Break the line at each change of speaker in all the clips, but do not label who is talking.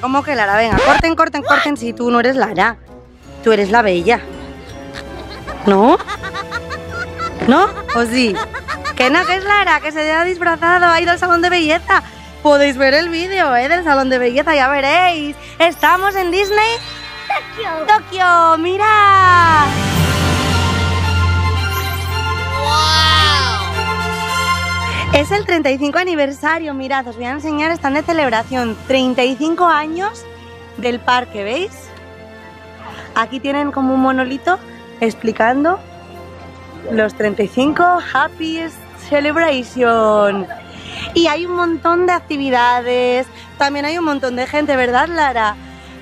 ¿Cómo que Lara? Venga, corten, corten, corten si tú no eres Lara. Tú eres la bella. ¿No? ¿No? ¿O sí? Que no, que es Lara, que se ha disfrazado, ha ido al salón de belleza. Podéis ver el vídeo, ¿eh? Del salón de belleza, ya veréis. Estamos en Disney
Tokio.
Tokio, mira. Es el 35 aniversario, mirad, os voy a enseñar, están de celebración. 35 años del parque, ¿veis? Aquí tienen como un monolito explicando los 35 Happiest Celebration. Y hay un montón de actividades, también hay un montón de gente, ¿verdad, Lara?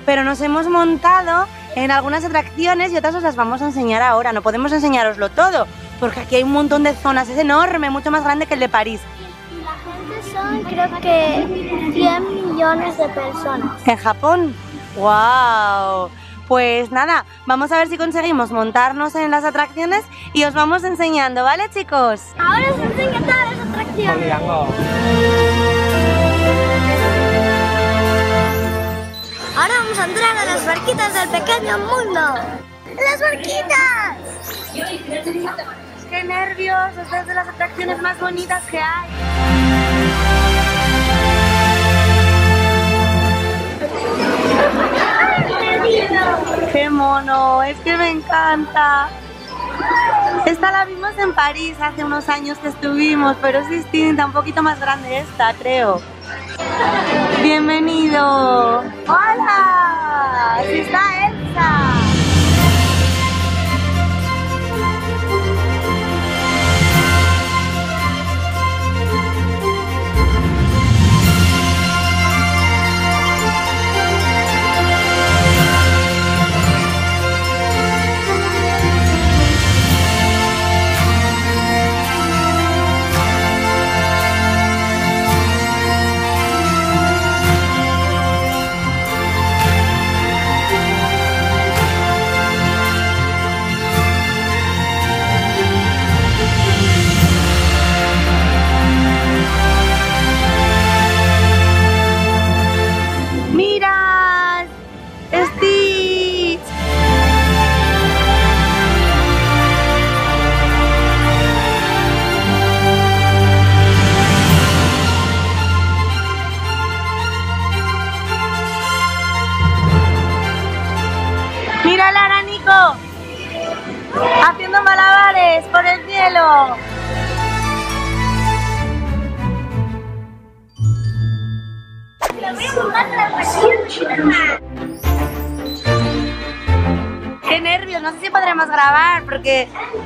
Pero nos hemos montado en algunas atracciones y otras os las vamos a enseñar ahora. No podemos enseñaroslo todo, porque aquí hay un montón de zonas, es enorme, mucho más grande que el de París.
Y la gente son, creo que, 100 millones de personas.
¿En Japón? ¡Wow! Pues nada, vamos a ver si conseguimos montarnos en las atracciones y os vamos enseñando, ¿vale, chicos?
Ahora os enseño todas las atracciones. Ahora vamos a entrar a las barquitas del pequeño mundo. ¡Las barquitas!
¡Qué nervios! Esta es de las atracciones más bonitas que hay. ¡Qué mono! Es que me encanta. Esta la vimos en París hace unos años que estuvimos, pero es distinta, un poquito más grande esta, creo. Bienvenido. Hola. Aquí está Elsa.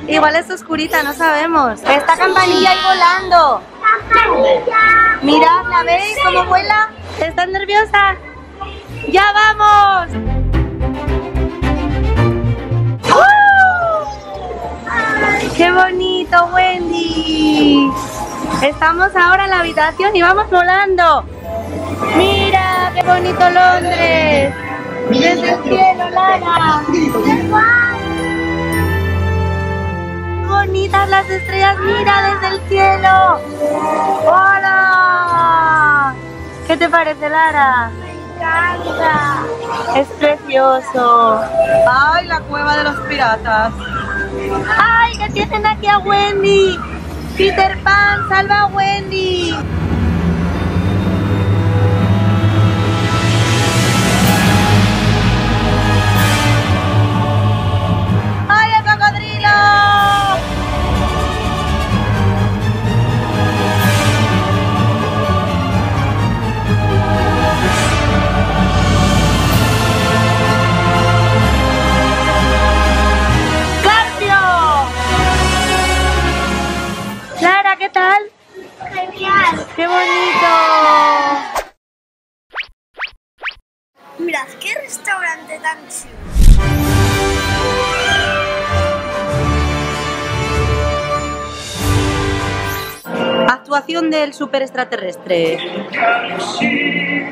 Igual es oscurita, no sabemos. Está campanilla ahí volando. Mirad, ¿la veis cómo vuela? ¿Estás nerviosa? ¡Ya vamos! ¡Qué bonito, Wendy! Estamos ahora en la habitación y vamos volando. ¡Mira, qué bonito Londres! ¡Desde el cielo, Lara! ¡Bonitas las estrellas! ¡Mira, desde el cielo! ¡Hola! ¿Qué te parece, Lara?
encanta.
Es precioso. ¡Ay, la cueva de los piratas! ¡Ay, que tienen aquí a Wendy! ¡Peter Pan, salva a Wendy!
I see.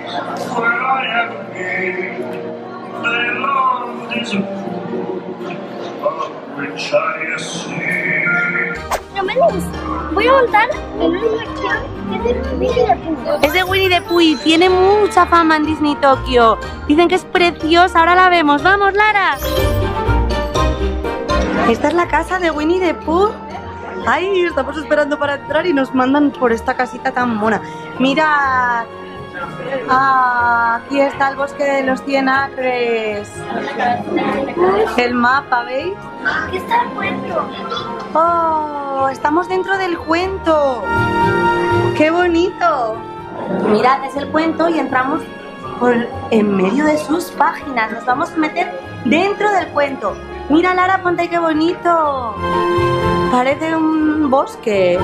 Tremelings, voy a montar en una atracción que es de Winnie the Pooh.
Es de Winnie the Pooh y tiene mucha fama en Disney Tokio. Dicen que es preciosa, ahora la vemos. ¡Vamos, Lara! Esta es la casa de Winnie the Pooh. Ay, estamos esperando para entrar y nos mandan por esta casita tan mona. Mira, ah, aquí está el bosque de los 100 acres. El mapa, ¿veis?
Aquí está el cuento.
¡Oh! Estamos dentro del cuento. ¡Qué bonito! Mirad, es el cuento y entramos por en medio de sus páginas. Nos vamos a meter dentro del cuento. Mira, Lara, ponte qué bonito. Parece un bosque.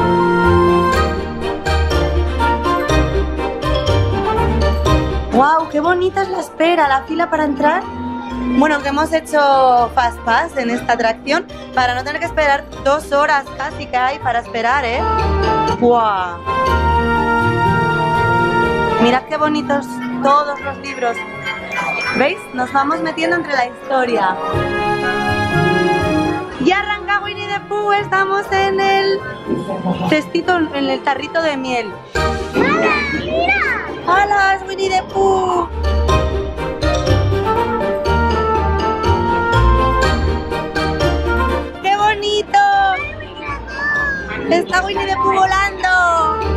¡Wow! ¡Qué bonita es la espera! La fila para entrar. Bueno, que hemos hecho Fast Pass en esta atracción para no tener que esperar dos horas casi que hay para esperar, ¿eh? ¡Wow! Mirad qué bonitos todos los libros. ¿Veis? Nos vamos metiendo entre la historia. Ya arranca Winnie the Pooh, estamos en el cestito, en el tarrito de miel.
¡Hala! ¡Mira!
¡Hola, es Winnie the Pooh! ¡Qué bonito! Está Winnie the Pooh volando.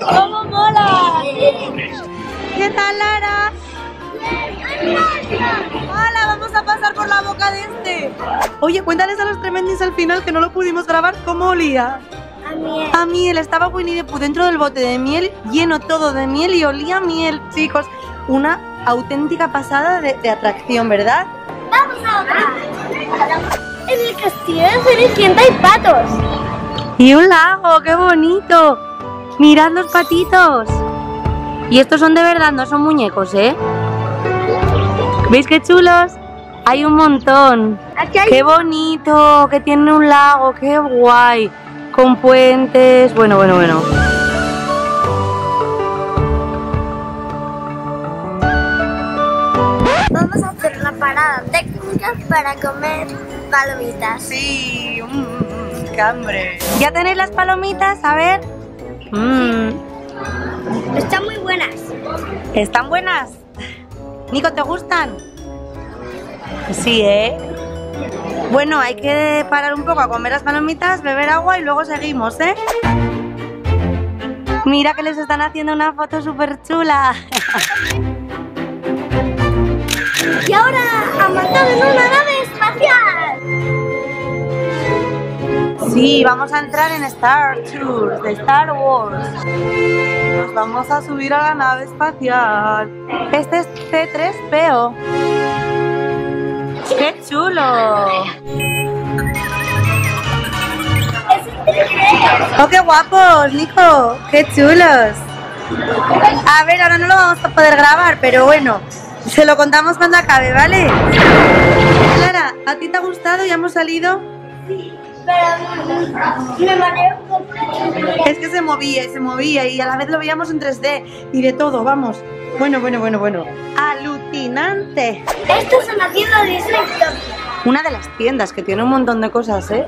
¡Cómo mola! ¿Qué tal, Lara? ¡Hala! Vamos a pasar por la boca de este. Oye, cuéntales a los tremendis al final que no lo pudimos grabar cómo olía.
A mí.
A miel, estaba Winnie the Pooh dentro del bote de miel, lleno todo de miel y olía a miel, chicos. Una auténtica pasada de, de atracción, ¿verdad?
Vamos a otra. En el castillo de Cenicienta hay patos.
Y un lago, qué bonito. Mirad los patitos. Y estos son de verdad, no son muñecos, ¿eh? ¿Veis qué chulos? Hay un montón.
Aquí hay
Qué bonito, que tiene un lago, qué guay. Con puentes, bueno, bueno, bueno.
Vamos a hacer una parada técnica para comer palomitas.
Sí, mmm, qué hambre. ¿Ya tenéis las palomitas? A ver. Mmm,
Están muy buenas.
¿Están buenas? Nico, ¿te gustan? Sí, ¿eh? Bueno, hay que parar un poco a comer las palomitas, beber agua y luego seguimos, ¿eh? Mira que les están haciendo una foto súper chula.
Y ahora a montar en una nave espacial.
Sí, vamos a entrar en Star Tours de Star Wars. Nos vamos a subir a la nave espacial. Este es C3PO. ¡Qué chulo! ¡Oh, qué guapos, Nico! ¡Qué chulos! A ver, ahora no lo vamos a poder grabar, pero bueno, se lo contamos cuando acabe, ¿vale? Clara, ¿a ti te ha gustado? ¿Ya hemos salido?
Pero me mareo un poco.
Es que se movía y se movía y a la vez lo veíamos en 3D y de todo, vamos. Bueno, bueno, bueno, bueno. ¡Alucinante!
Esto es una tienda Disney Tokio.
Una de las tiendas que tiene un montón de cosas, ¿eh?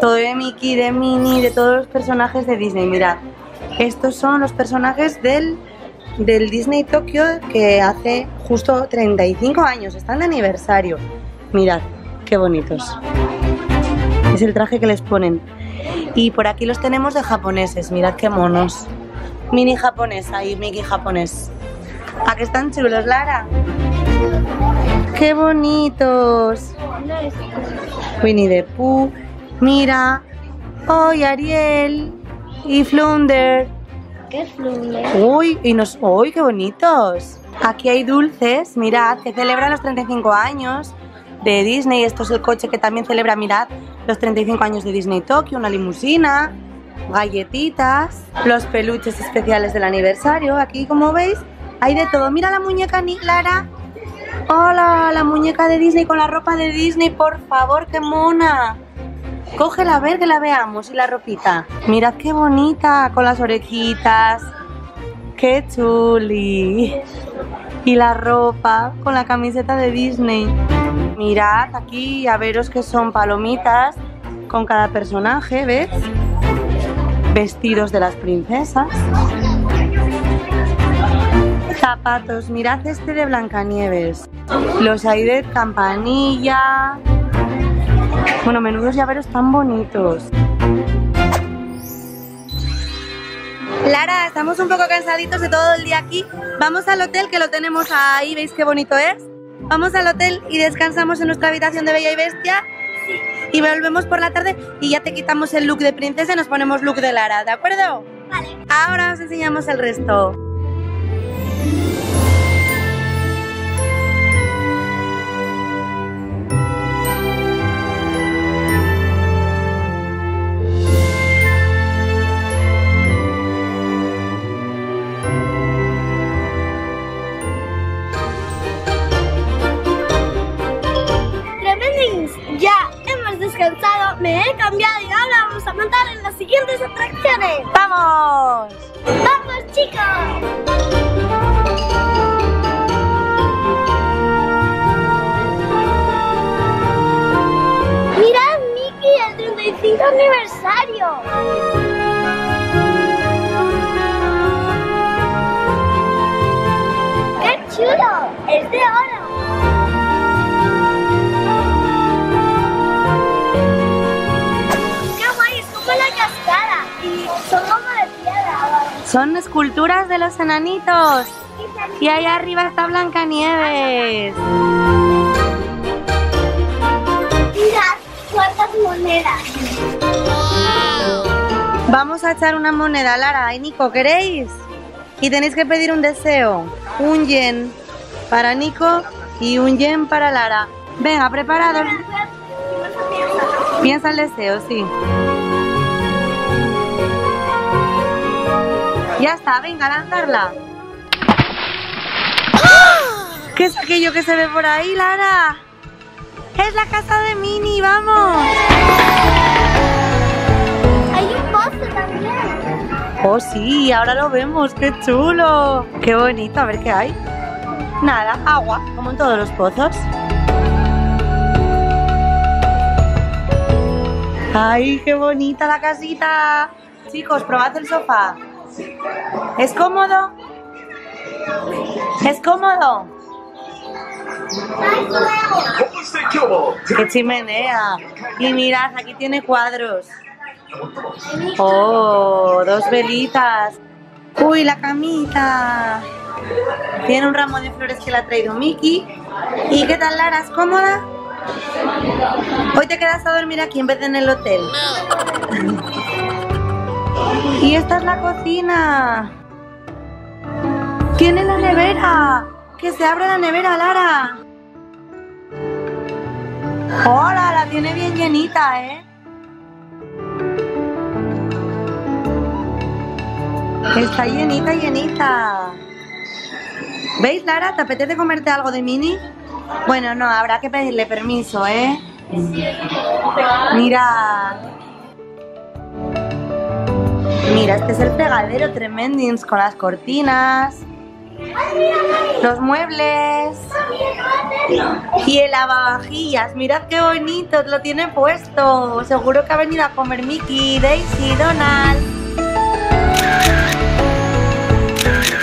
Todo de Mickey, de Minnie, de todos los personajes de Disney. Mirad, estos son los personajes del, del Disney Tokio que hace justo 35 años. Están de aniversario. Mirad, qué bonitos. Es el traje que les ponen. Y por aquí los tenemos de japoneses. Mirad qué monos. Mini japonesa y Mickey japonés. ¿A que están chulos, Lara? ¡Qué bonitos! Winnie the Pooh. Mira. ¡Ay, Ariel! Y Flounder.
¿Qué fluye?
Uy, y nos, uy, qué bonitos. Aquí hay dulces, mirad, que celebran los 35 años de Disney. Esto es el coche que también celebra, mirad, los 35 años de Disney Tokio, una limusina, galletitas, los peluches especiales del aniversario. Aquí, como veis, hay de todo. Mira la muñeca Ni- Lara. Hola, la muñeca de Disney con la ropa de Disney, por favor, qué mona. Cógela a ver que la veamos y la ropita. Mirad qué bonita, con las orejitas. Qué chuli. Y la ropa con la camiseta de Disney. Mirad aquí, a veros que son palomitas con cada personaje, ¿ves? Vestidos de las princesas. Zapatos, mirad este de Blancanieves. Los hay de campanilla. Bueno, menudos llaveros tan bonitos. Lara, estamos un poco cansaditos de todo el día aquí. Vamos al hotel, que lo tenemos ahí, ¿veis qué bonito es? Vamos al hotel y descansamos en nuestra habitación de Bella y Bestia. Y volvemos por la tarde y ya te quitamos el look de princesa y nos ponemos look de Lara, ¿de acuerdo?
Vale.
Ahora os enseñamos el resto.
Son
esculturas de los enanitos. Y ahí arriba está Blancanieves.
Mirad cuántas monedas.
Vamos a echar una moneda, Lara y Nico, ¿queréis? Y tenéis que pedir un deseo. Un yen para Nico y un yen para Lara. Venga, preparados. Piensa el deseo, sí. Ya está, venga, lanzarla. ¿Qué es aquello que se ve por ahí, Lara? Es la casa de Minnie, vamos.
Hay un pozo también.
Oh, sí, ahora lo vemos, qué chulo. Qué bonito, a ver qué hay. Nada, agua, como en todos los pozos. ¡Ay, qué bonita la casita! Chicos, probad el sofá. ¿Es cómodo? ¿Es cómodo? ¡Qué chimenea! Y mirad, aquí tiene cuadros. ¡Oh! Dos velitas. ¡Uy, la camita! Tiene un ramo de flores que le ha traído Mickey. ¿Y qué tal, Lara? ¿Es cómoda? Hoy te quedas a dormir aquí en vez de en el hotel. Y esta es la cocina. Tiene la nevera. Que se abre la nevera, Lara. Hola, la tiene bien llenita, ¿eh? Está llenita, llenita. ¿Veis, Lara? ¿Te apetece comerte algo de mini? Bueno, no, habrá que pedirle permiso, ¿eh? Mira. Mira, este es el fregadero tremendings con las cortinas, los muebles y el lavavajillas. Mirad qué bonito, lo tiene puesto. Seguro que ha venido a comer Mickey, Daisy, Donald.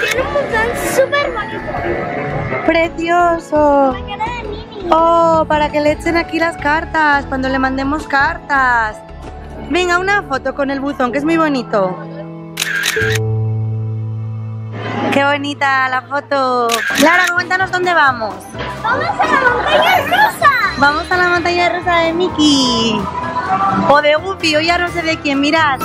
Tiene un botón súper bonito.
Precioso. Oh, para que le echen aquí las cartas, cuando le mandemos cartas. Venga, una foto con el buzón, que es muy bonito. Qué bonita la foto. Lara, cuéntanos dónde vamos.
¡Vamos a la montaña rusa!
Vamos a la montaña rusa de Mickey. O de Goofy, o ya no sé de quién, mirad.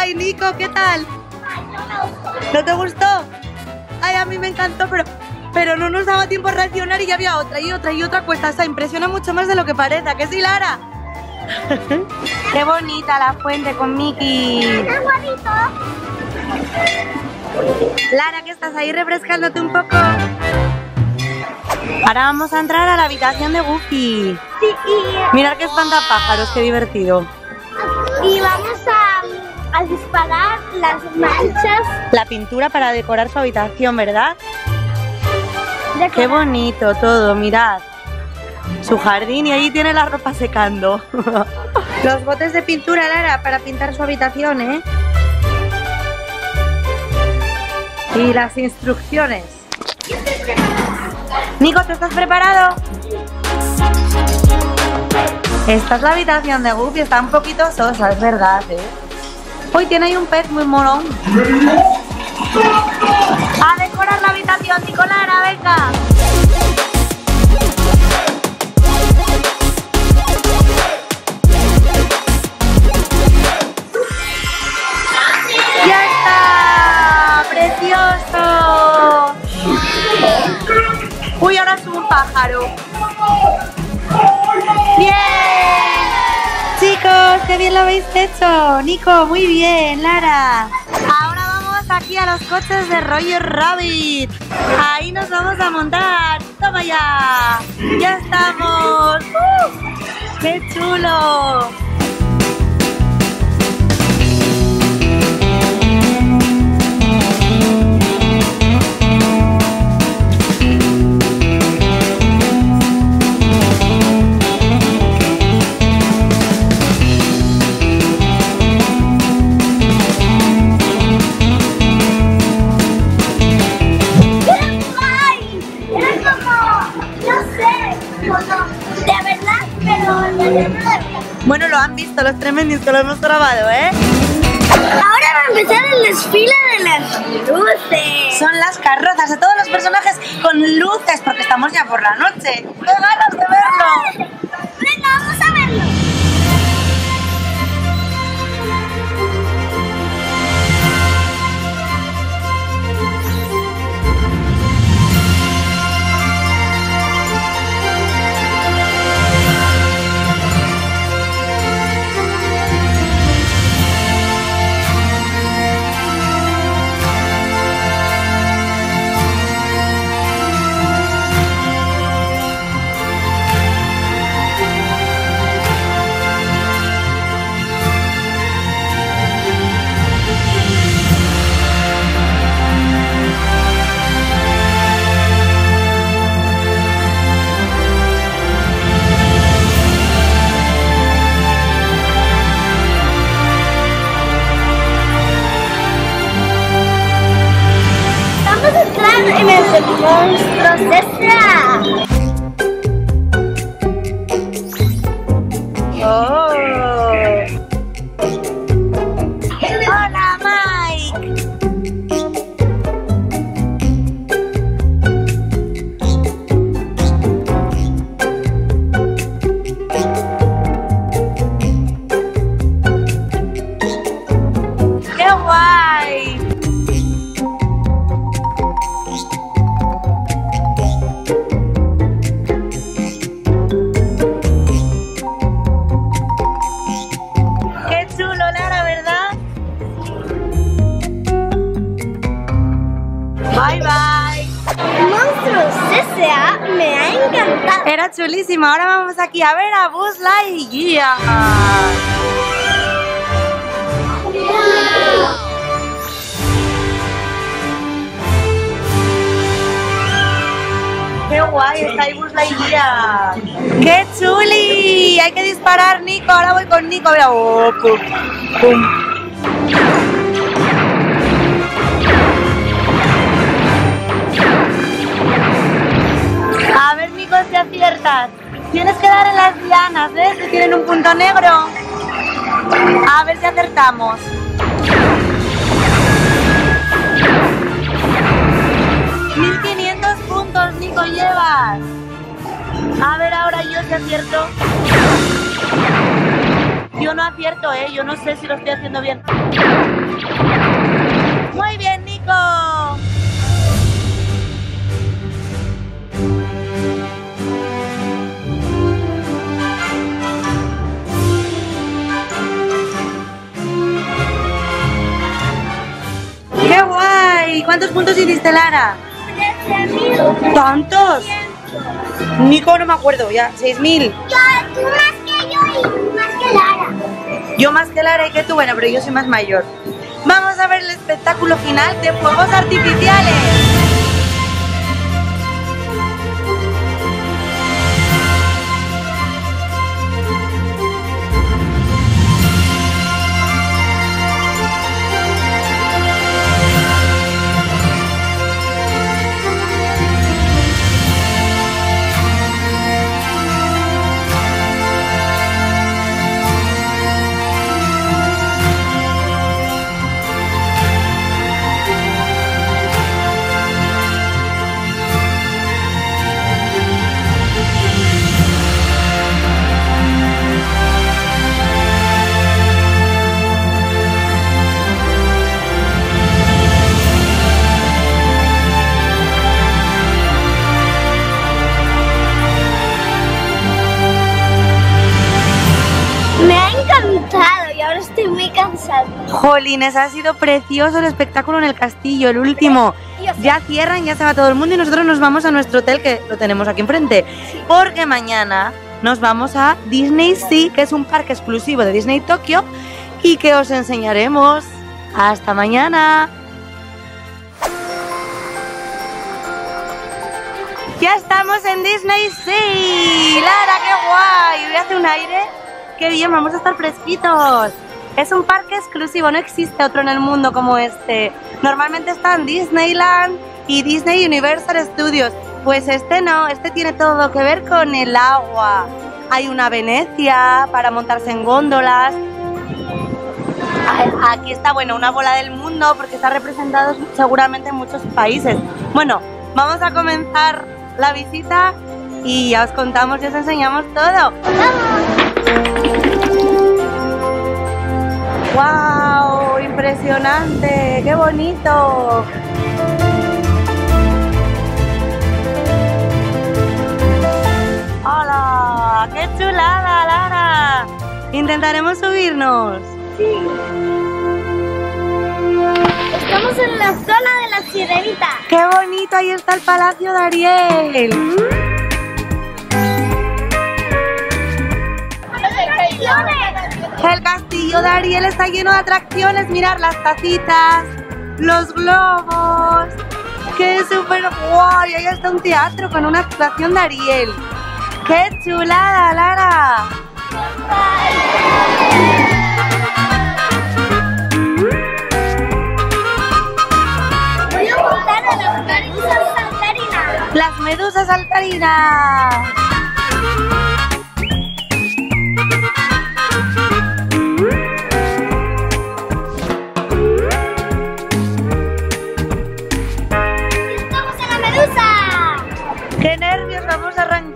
Guay, Nico, ¿qué tal? ¿No te gustó? Ay, a mí me encantó, pero, pero no nos daba tiempo a reaccionar y ya había otra y otra y otra cuesta. O sea, impresiona mucho más de lo que parece, ¿a que sí, Lara? Qué bonita la fuente con Mickey.
¡Qué bonito!
Lara, que estás ahí refrescándote un poco. Ahora vamos a entrar a la habitación de Goofy.
Sí, y,
Mirad qué espantapájaros, qué divertido.
y vamos a, disparar las manchas
La pintura para decorar su habitación, ¿verdad?
de
Qué bonito todo, mirad. Su jardín y ahí tiene la ropa secando. Los botes de pintura, Lara, para pintar su habitación, ¿eh? Y las instrucciones. Nico, ¿tú estás preparado? Esta es la habitación de Goofy, está un poquito sosa, es verdad, ¿eh? Hoy tiene ahí un pez muy molón. A decorar la habitación, Nicolara, venga. ¡Ya está! ¡Precioso! Uy, ahora es un pájaro. Bien lo habéis hecho. Nico, muy bien. Lara. Ahora vamos aquí a los coches de Roger Rabbit. Ahí nos vamos a montar. ¡Toma ya! ¡Ya estamos! ¡Uh! ¡Qué chulo! Bueno, lo han visto los tremendos que lo hemos grabado, ¿eh?
Ahora va a empezar el desfile de las luces.
Son las carrozas de todos los personajes con luces, porque estamos ya por la noche. ¡Qué ganas de verlo!
De monstruos S.A.
Bye, bye.
Monstruos S.A. me ha encantado.
Era chulísimo. Ahora vamos aquí a ver a Buzz Lightyear. ¡Qué guay! Está ahí Buzz Lightyear. ¡Qué chuli! Hay que disparar, Nico. Ahora voy con Nico. Mira, oh, pum, pum. Tienes que dar en las dianas, ¿ves? Que tienen un punto negro. A ver si acertamos. ¡1500 puntos, Nico, llevas! A ver ahora yo si acierto. Yo no acierto, ¿eh? Yo no sé si lo estoy haciendo bien. Muy bien, Nico. Guay! ¿Cuántos puntos hiciste, Lara?
13.000.
¿Tantos? Nico no me acuerdo, ya, 6.000.
Yo, tú más que yo y más que Lara.
Yo más que Lara y que tú, bueno, pero yo soy más mayor. Vamos a ver el espectáculo final de fuegos artificiales.
Estoy muy cansada.
Jolines, ha sido precioso el espectáculo en el castillo, el último.
Precioso.
Ya cierran, ya se va todo el mundo y nosotros nos vamos a nuestro hotel que lo tenemos aquí enfrente. Porque mañana nos vamos a Disney Sea, que es un parque exclusivo de Disney Tokio y que os enseñaremos. Hasta mañana. Ya estamos en Disney Sea. Lara, qué guay. Hoy hace un aire. Qué bien, vamos a estar fresquitos. Es un parque exclusivo, no existe otro en el mundo como este. Normalmente están Disneyland y Disney Universal Studios. Pues este no, este tiene todo que ver con el agua. Hay una Venecia para montarse en góndolas. Aquí está, bueno, una bola del mundo porque está representado seguramente en muchos países. Bueno, vamos a comenzar la visita y ya os contamos y os enseñamos todo. ¡Wow! ¡Impresionante! ¡Qué bonito! ¡Hola! ¡Qué chulada, Lara! Intentaremos subirnos.
Estamos en la zona de la sirenita.
¡Qué bonito! Ahí está el Palacio de Ariel. El castillo de Ariel está lleno de atracciones. Mirar las tacitas, los globos. ¡Qué súper guay! Ahí está un teatro con una actuación de Ariel. ¡Qué chulada, Lara!
Voy a montar a las medusas saltarinas.
Las medusas saltarinas.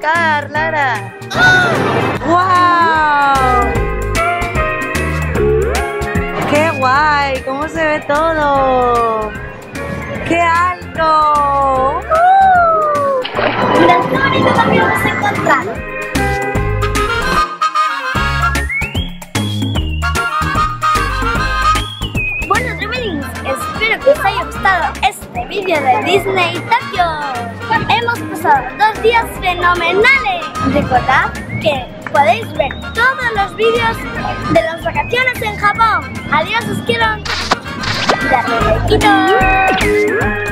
Arrancar, Lara. ¡Wow! ¡Qué guay! ¿Cómo se ve todo? ¡Qué alto! ¡Uh!
Mira qué bonito encontrado. Tremelings, espero que os haya gustado este vídeo de Disney Tokyo. Hemos pasado dos días fenomenales. Recordad que podéis ver todos los vídeos de las vacaciones en Japón. Adiós, os quiero. Darle.